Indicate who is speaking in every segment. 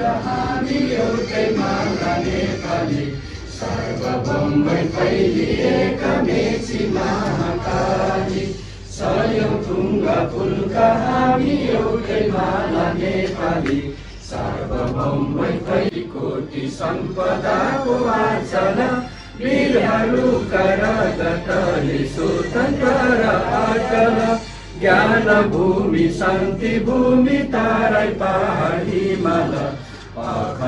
Speaker 1: त हामी एउटै माला नेपाली सर्वभौमै फैलिएका मेची महाकाली सयौँ ढुङ्ग फुलका हामी एउटै माला नेपाली सर्वभौमै फैली सम्पदाको आचना वीरहरू करदटले स्वतन्त्र र ज्ञान भूमि शान्ति भूमि तारै पहाडी माला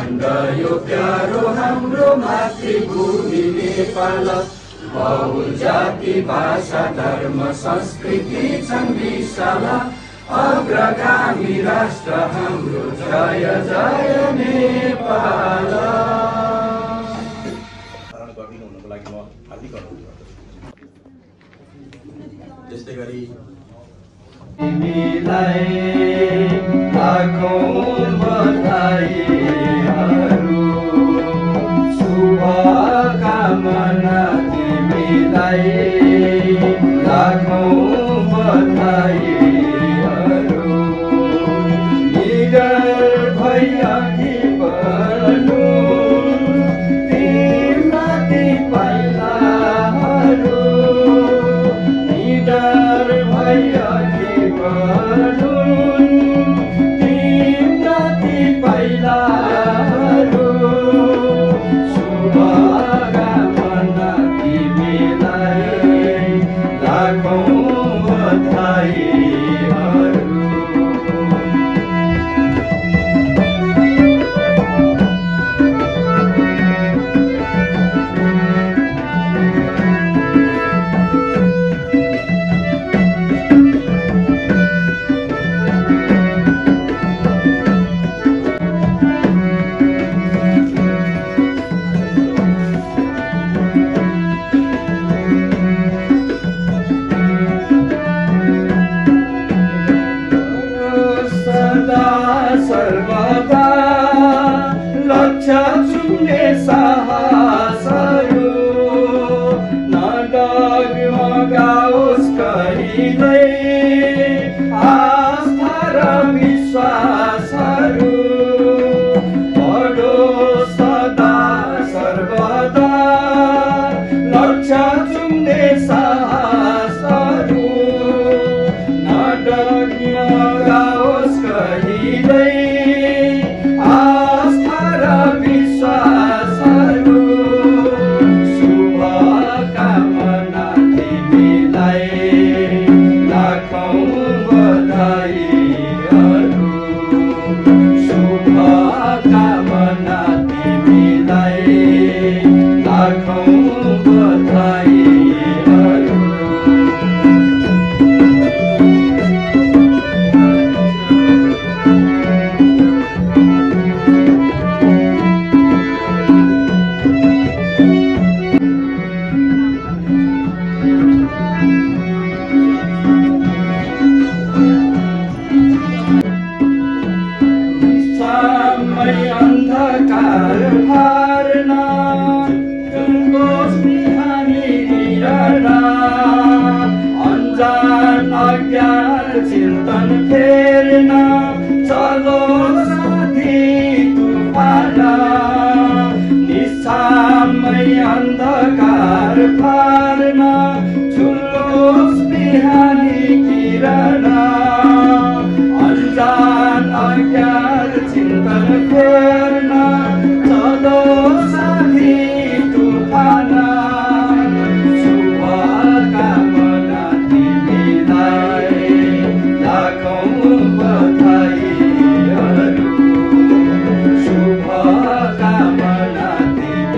Speaker 1: खण्ड यो प्यारो हाम्रो मातृभूमि नेपाल बहुजाति जाति भाषा धर्म संस्कृति छन् विशाल
Speaker 2: अग्रगामी राष्ट्र
Speaker 1: हाम्रो जय जय नेपाल त्यस्तै गरी तिमीलाई लागौँ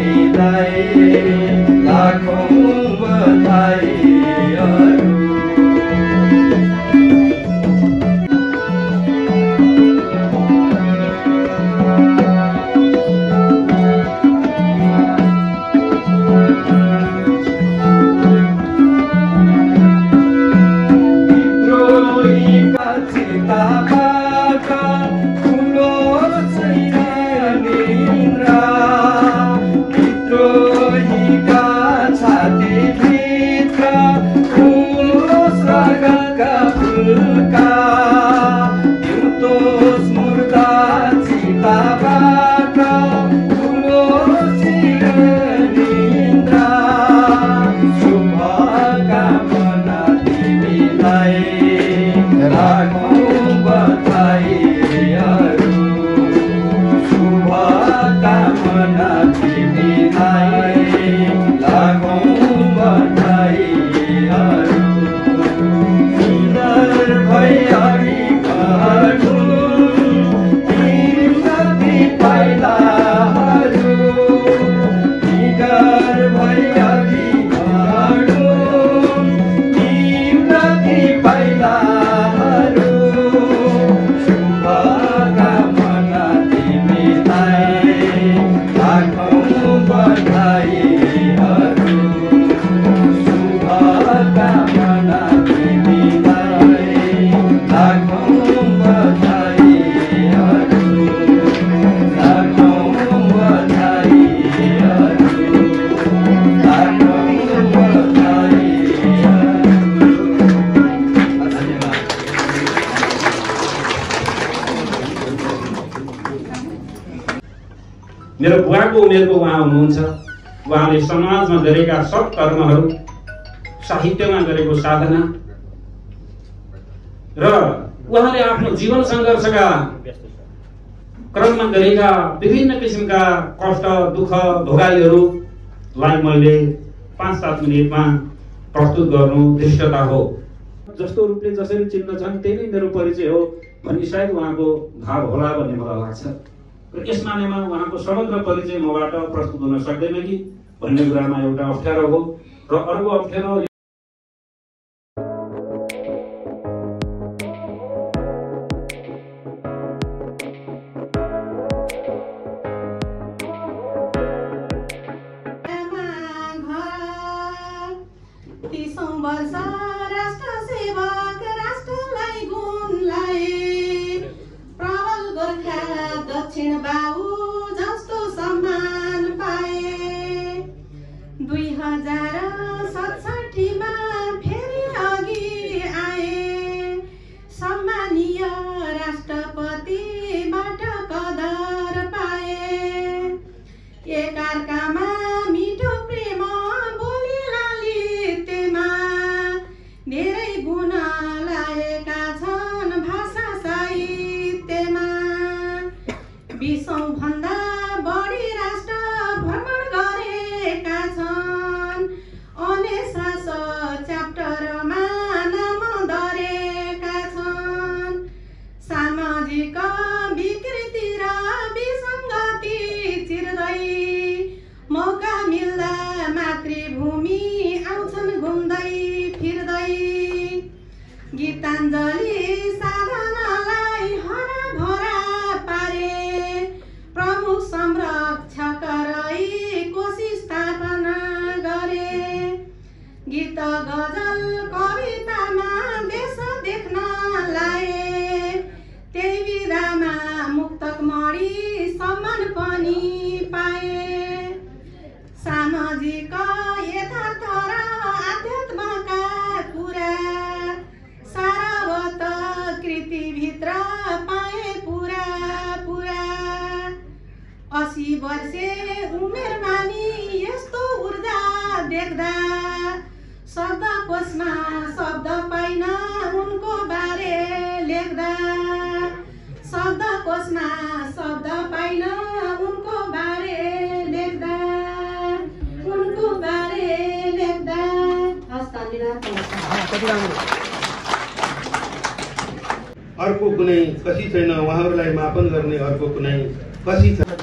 Speaker 1: day, like a
Speaker 3: उहाँ हुनुहुन्छ उहाँले समाजमा गरेका सत्कर्महरू साहित्यमा गरेको साधना र उहाँले आफ्नो जीवन सङ्घर्षका क्रममा गरेका विभिन्न किसिमका कष्ट दुःख भोगाईहरूलाई मैले पाँच सात मिनटमा प्रस्तुत गर्नु दृष्टता हो जस्तो रूपले जसरी चिन्न छन् त्यही नै मेरो परिचय हो भन्ने सायद उहाँको भाव होला भन्ने मलाई लाग्छ र यस मानेमा उहाँको समग्र परिचय मबाट प्रस्तुत हुन सक्दैन कि भन्ने कुरामा एउटा अप्ठ्यारो हो र अर्को अप्ठ्यारो
Speaker 4: হাজার साधनलाई हरा हराभरा पारे प्रमुख संरक्षक रही कोसिस स्थापना गरे गीत गजल असी वर्षे उमेर मानी यस्तो उर्जा देख्दा शब्द कोषमा शब्द पाइन उनको बारे लेख्दा शब्द कोषमा शब्द पाइन उनको बारे लेख्दा उनको बारे लेख्दा हस्
Speaker 5: अर्को कुनै कसी छैन उहाँहरूलाई मापन गर्ने अर्को कुनै कसी छ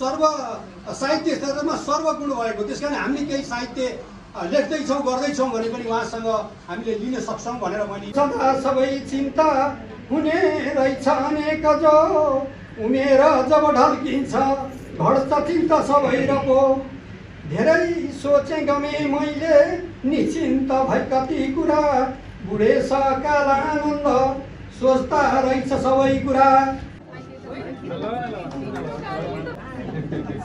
Speaker 5: सर्व साहित्य क्षेत्रमा सर्वगुण भएको त्यस कारण हामीले केही साहित्य लेख्दैछौँ गर्दैछौँ भने पनि उहाँसँग हामीले लिन सक्छौँ भनेर मैले सदा सबै चिन्ता हुने रहेछ अनेक जो उमेर जब ढल्किन्छ घट्छ चिन्ता सबै र पो धेरै सोचे गमे मैले निश्चिन्त भए कति कुरा सकाल आनन्द सोच्दा रहेछ सबै कुरा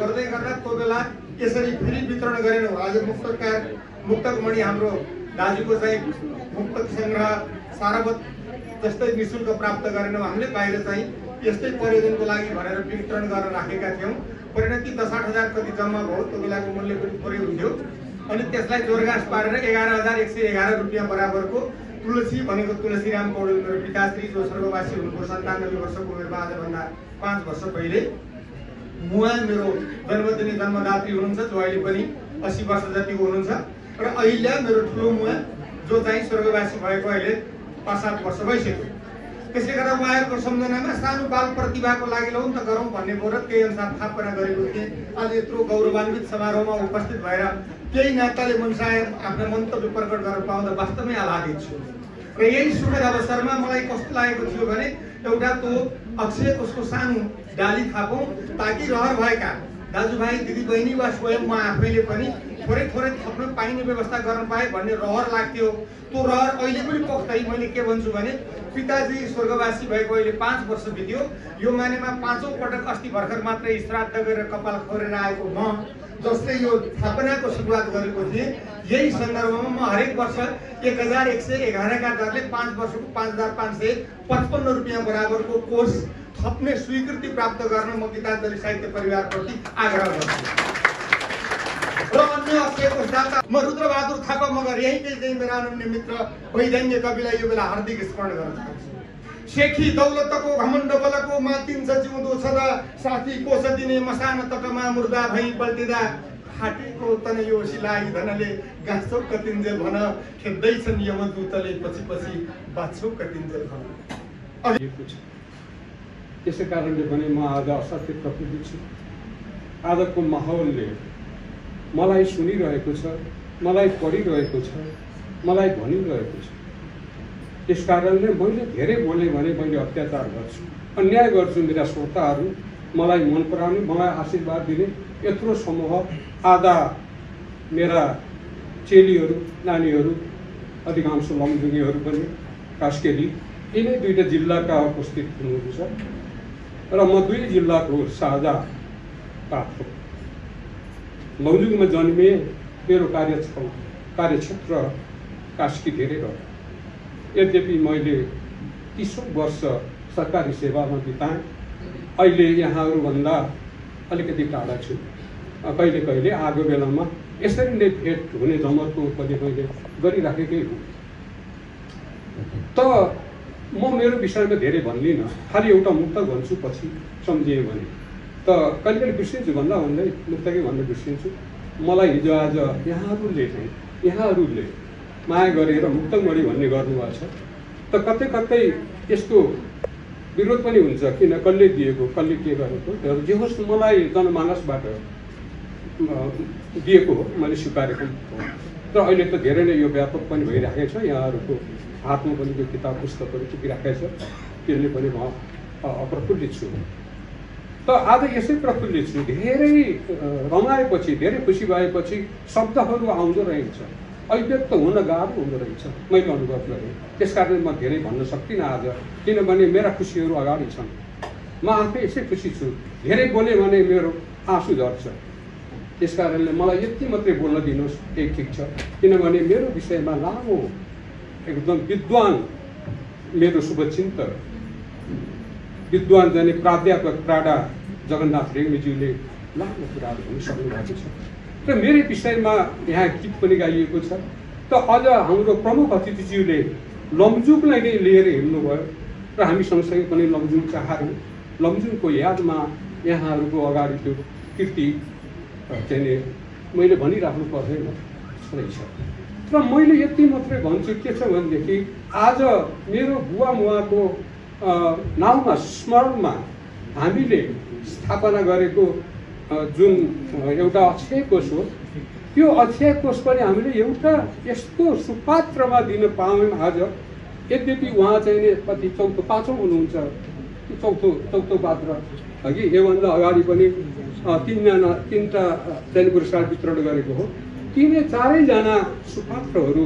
Speaker 5: गर्दै गर्दा त्यो बेला यसरी फेरि वितरण गरेनौँ आज मुक्तकार मुक्तकमणि हाम्रो दाजुको चाहिँ मुक्तक सङ्ग्रह सारावत जस्तै नि शुल्क प्राप्त गरेनौँ हामीले बाहिर चाहिँ यस्तै प्रयोजनको लागि भनेर वितरण गरेर राखेका थियौँ परिणति दस आठ हजार कति जम्मा भयो त्यो बेलाको मूल्य पनि प्रयोग हुन्थ्यो अनि त्यसलाई जोरगास पारेर एघार हजार एक सय एघार रुपियाँ बराबरको तुलसी भनेको तुलसीराम पौडेल मेरो पिताश्री जो स्वर्गवासी हुनुभयो सन्तानब्बे वर्षको उमेरमा आजभन्दा पाँच वर्ष पहिले मुवाल मेरो गर्भवती जन्मदात्री हुनुहुन्छ जो अहिले पनि असी वर्ष जतिको हुनुहुन्छ र अहिले मेरो ठुलो मुवा जो चाहिँ स्वर्गवासी भएको अहिले पाँच सात वर्ष भइसक्यो त्यसले गर्दा उहाँहरूको सम्झनामा सानो बाल प्रतिभाको लागि लौ त गरौँ भन्ने र त्यही अनुसार थापना गरेको थिएँ आज यत्रो गौरवान्वित समारोहमा उपस्थित भएर त्यही नाताले मनसाए आफ्नो मन्तव्य प्रकट गर्न पाउँदा वास्तवमै आधारित छु र यही सुखद अवसरमा मलाई कस्तो लागेको थियो भने एउटा त्यो अक्षय उसको सानो डाली थापौँ ताकि रहर भएका दाजुभाइ दिदीबहिनी वा स्वयं म आफैले पनि थोरै थोरै थप्न पाइने व्यवस्था गर्न पाएँ भन्ने रहर लाग्थ्यो त्यो रहर अहिले पनि पक्दै मैले के भन्छु भने पिताजी स्वर्गवासी भएको अहिले पाँच वर्ष बित्यो यो मानेमा पाँचौँ पटक अस्ति भर्खर मात्रै श्राद्ध गरेर कपाल खोरेर आएको म जसले यो स्थापनाको सुरुवात गरेको थिएँ यही सन्दर्भमा म हरेक वर्ष एक हजार एक सय एघारका दरले पाँच वर्षको पाँच हजार पाँच सय पचपन्न रुपियाँ बराबरको कोर्स थप्ने स्वीकृति प्राप्त गर्न म गीताञ्जली साहित्य परिवारप्रति आग्रह गर्छु र अन्य अक्षयको दाता म रुद्रबहादुर थापा मगर यही केही मेरा अनन्य मित्र वैधन्य कविलाई यो बेला हार्दिक स्मरण गर्न चाहन्छु सेखी दौलतको घमण्ड बलको सचिउँदो छ र साथी कोष दिने मसान तटमा मुर्दा भई पल्टिँदा फाटेको तन यो सिलाई धनले गाँसो कतिन्जेल भन खेद्दैछन् यमदूतले पछि पछि बाछौ कतिन्जेल
Speaker 3: भन त्यसै कारणले पनि म आज असाध्य प्रकृति छु आजको माहौलले मलाई सुनिरहेको छ मलाई पढिरहेको छ मलाई भनिरहेको छ त्यस कारणले मैले धेरै बोले भने मैले अत्याचार गर्छु अन्याय गर्छु मेरा श्रोताहरू मलाई मन पराउने मलाई आशीर्वाद दिने यत्रो समूह आधा मेरा चेलीहरू नानीहरू अधिकांश लमजुङीहरू पनि कास्केली यिनै दुईवटा जिल्लाका उपस्थित हुनुहुन्छ र म दुई जिल्लाको साझा पाठ हो लौजुङमा जन्मे मेरो कार्य कार्यक्षेत्र कास्की धेरै रह्यो यद्यपि मैले तिसौँ वर्ष सरकारी सेवामा बिताएँ अहिले यहाँहरूभन्दा अलिकति टाढा छु कहिले कहिले आगो बेलामा यसरी नै भेट हुने जमतको पनि मैले गरिराखेकै हुँ त म मेरो विषयमा धेरै भन्दिनँ खालि एउटा मुक्त भन्छु पछि सम्झिएँ भने त कहिले कहिले बिर्सिन्छु भन्दा भन्दै मुक्तकै भन्दा बिर्सिन्छु मलाई हिजो आज यहाँहरूले चाहिँ यहाँहरूले माया गरेर मुक्तमणि भन्ने गर्नुभएको छ त कतै कतै यसको विरोध पनि हुन्छ किन कसले दिएको कसले के गरेको तर जे होस् मलाई जनमानसबाट दिएको हो मैले स्वीकारेको हो र अहिले त धेरै नै यो व्यापक पनि भइराखेको छ यहाँहरूको हातमा पनि त्यो किताब पुस्तकहरू टिकिराखेको छ त्यसले पनि म अप्रफुल्लित छु त आज यसै प्रफुल्लित छु धेरै रमाएपछि धेरै खुसी भएपछि शब्दहरू आउँदो रहेछ अभिव्यक्त हुन गाह्रो हुँदो रहेछ मैले अनुभव गरेँ त्यस कारण म धेरै भन्न सक्दिनँ आज किनभने मेरा खुसीहरू अगाडि छन् म आफै यसै खुसी छु धेरै बोलेँ भने मेरो आँसु झर्छ त्यस कारणले मलाई यति मात्रै बोल्न दिनुहोस् त्यही ठिक छ किनभने मेरो विषयमा लामो एकदम विद्वान मेरो शुभचिन्तक विद्वान जाने प्राध्यापक प्राडा जगन्नाथ रेग्मीज्यूले लामो कुराहरू भनिसक्नु भएको छ र मेरै विषयमा यहाँ गीत पनि गाइएको छ त अझ हाम्रो प्रमुख अतिथिज्यूले लमजुङलाई नै लिएर हिँड्नुभयो र हामी सँगसँगै पनि लमजुङ चाहारौँ लमजुङको यादमा यहाँहरूको अगाडि त्यो कृति चाहिँ मैले भनिराख्नु पर्दैन रहेछ र मैले यति मात्रै भन्छु के छ भनेदेखि आज मेरो बुवा मुवाको नाउँमा स्मरणमा हामीले स्थापना गरेको जुन एउटा अक्षय कोष हो त्यो अक्षय कोष पनि हामीले एउटा यस्तो सुपात्रमा दिन पायौँ आज यद्यपि उहाँ चाहिँ नि कति चौथो पाँचौँ हुनुहुन्छ चौथो चौथो पात्र कि योभन्दा अगाडि पनि तिनजना तिनवटा चाहिँ पुरस्कार वितरण गरेको हो तिनै चारैजना सुपात्रहरू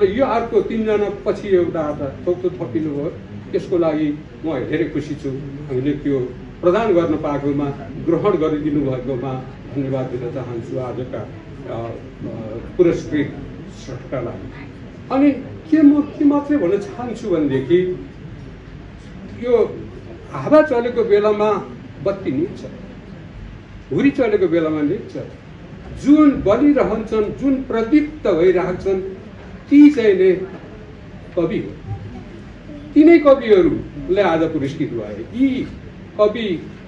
Speaker 3: र यो अर्को तिनजना पछि एउटा अर्का थोक्तो थपिनु भयो त्यसको लागि म धेरै खुसी छु हामीले त्यो प्रदान गर्न पाएकोमा ग्रहण गरिदिनु भएकोमा धन्यवाद दिन चाहन्छु आजका पुरस्कृत लागि अनि के म के मात्रै भन्न चाहन्छु भनेदेखि यो हावा चलेको बेलामा बत्ती निच्छ हुरी चलेको बेलामा निच्छ जुन बलिरहन्छन् जुन प्रदीप्त भइरहन्छन् ती चाहिँ नै कवि हो तिनै कविहरूले आज पुरस्कृत भए यी कवि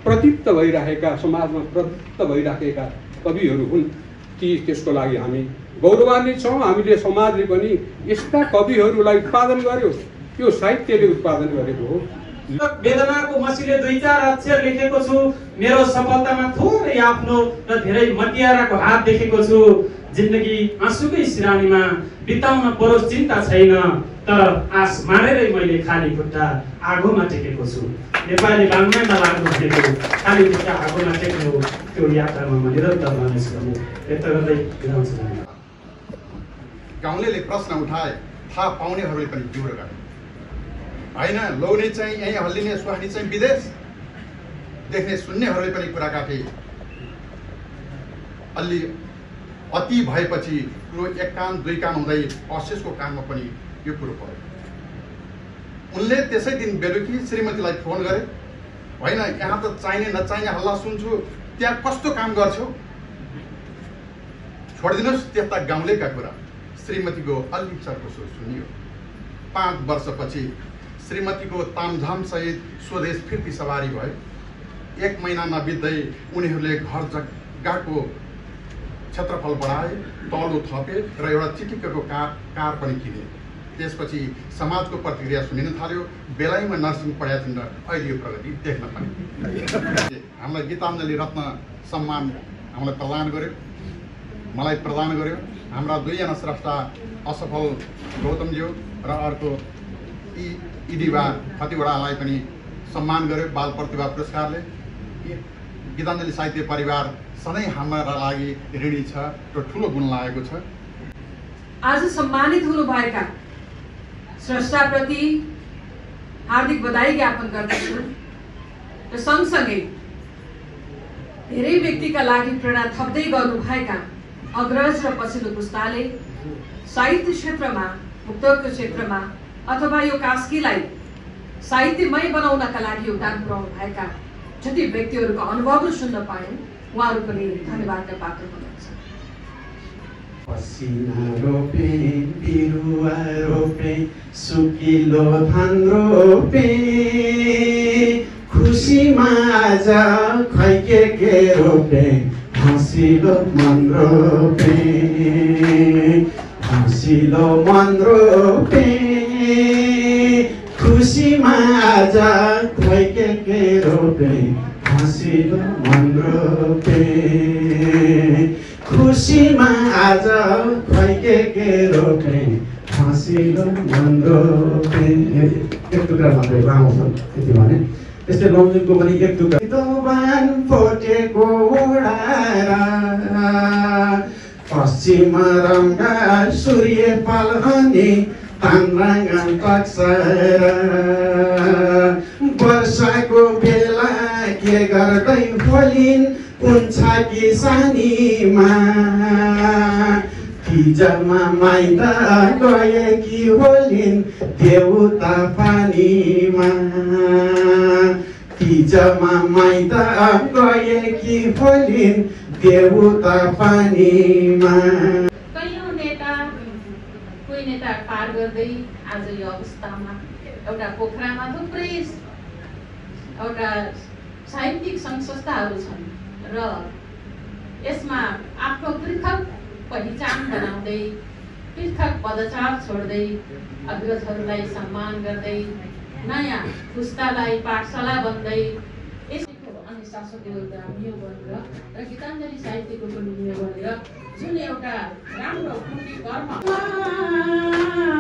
Speaker 3: प्रदीप्त भइरहेका समाजमा प्रदीप्त भइराखेका कविहरू हुन् ती त्यसको लागि हामी गौरवान्वित छौँ हामीले समाजले पनि यस्ता कविहरूलाई उत्पादन गर्यो त्यो साहित्यले उत्पादन गरेको हो वेदनाको मसीले दुई चार अक्षर लेखेको छु मेरो सफलतामा
Speaker 6: थोरै आफ्नो र धेरै मटियाराको हात देखेको छु जिन्दगी आँसुकै सिरानीमा बिताउन परोस् चिन्ता छैन तर आस मारेरै मैले खाली खुट्टा आगोमा टेकेको छु नेपाली बाङ्गै नलाग्नु भनेको खाली खुट्टा आगोमा
Speaker 7: टेक्नु त्यो यात्रामा म निरन्तर मानिस गर्नु यता गर्दै गाउँलेले प्रश्न उठाए थाहा पाउनेहरूले पनि तीव्र गरे होइन लौने चाहिँ यहीँ हल्लिने सुहानी चाहिँ विदेश देख्ने सुन्नेहरूले पनि कुरा काटे अलि अति भएपछि कुरो एक काम दुई काम हुँदै अशेषको काममा पनि यो कुरो पऱ्यो उनले त्यसै दिन बेलुकी श्रीमतीलाई फोन गरे होइन यहाँ त चाहिने नचाहिने हल्ला सुन्छु त्यहाँ कस्तो काम गर्छौ छोडिदिनुहोस् त्यस्ता गाउँलेका कुरा श्रीमतीको सरको सोच सुनियो पाँच वर्षपछि श्रीमतीको तामझामसहित स्वदेश फिर्ती सवारी भयो एक महिना नबित्दै उनीहरूले घर जग्गाको क्षेत्रफल बढाए तलो थपे र एउटा चिटिक्कको कार कार पनि किने त्यसपछि समाजको प्रतिक्रिया सुनिन थाल्यो बेलैमा नर्सिङ पढाइ र अहिले यो प्रगति देख्न पाइयो हामीलाई गीताञ्जली रत्न सम्मान हामीलाई प्रदान गर्यो मलाई प्रदान गर्यो हाम्रा दुईजना श्रेष्ठा असफल गौतमज्यू र अर्को यी इदिवा कतिवटालाई पनि सम्मान गर्यो बाल प्रतिभा पुरस्कारले गीताञ्जली साहित्य परिवार सधैँ हाम्रा लागि ऋणी छ र ठुलो गुण लागेको छ
Speaker 2: आज सम्मानित हुनुभएका स्रष्टाप्रति हार्दिक बधाई ज्ञापन गर्दछु र सँगसँगै धेरै व्यक्तिका लागि प्रेरणा थप्दै गर्नुभएका अग्रज र पछिल्लो पुस्ताले साहित्य क्षेत्रमा मुक्तको क्षेत्रमा अथवा यो कास्कीलाई साहित्यमय बनाउनका लागि योगदान पुऱ्याउनु भएका जति व्यक्तिहरूको अनुभव सुन्न पायौँ उहाँहरू पनि धन्यवादका पात्र हुनुहुन्छ
Speaker 6: पसिना रोपे बिरुवा रोपे सुकिलो धान रोपे खुसीमा आज खै के के रोपे हँसिलो मन रोपे खुसिलो मन रोपे खुसीमा आज खोइ के के रोपे खुसिलो मन रोपे खुसीमा आज खोइ के के रोपे खुसिलो मन रोपे एक टुक्रा मात्रै लामो छ त्यति भने यस्तै लौजुङको पनि एक टुक्रा दोबान फोटेको उडाएर सूर्य రంగ సూర్య పల్హని తాన్రంగం वर्षाको बेला के गर्दै बोलिन् हुन्छ किसानीमा हिजमा माइत गए कि होलिन् देउता पानीमा हिजमा माइत गए कि होलिन् देउता पानीमा कैयौँ
Speaker 2: नेता कोही नेता पार गर्दै आज यो अवस्थामा एउटा पोखरामा थुप्रै एउटा साहित्यिक सङ्घ संस्थाहरू छन् र यसमा आफ्नो पृथक पहिचान बनाउँदै पृथक पदचाप छोड्दै अग्रजहरूलाई सम्मान गर्दै नयाँ पुस्तालाई पाठशाला बन्दै शासक एउटा बनेर र गीताञ्जली साहित्यको पनि मेय बनेर जुन एउटा राम्रो कर्म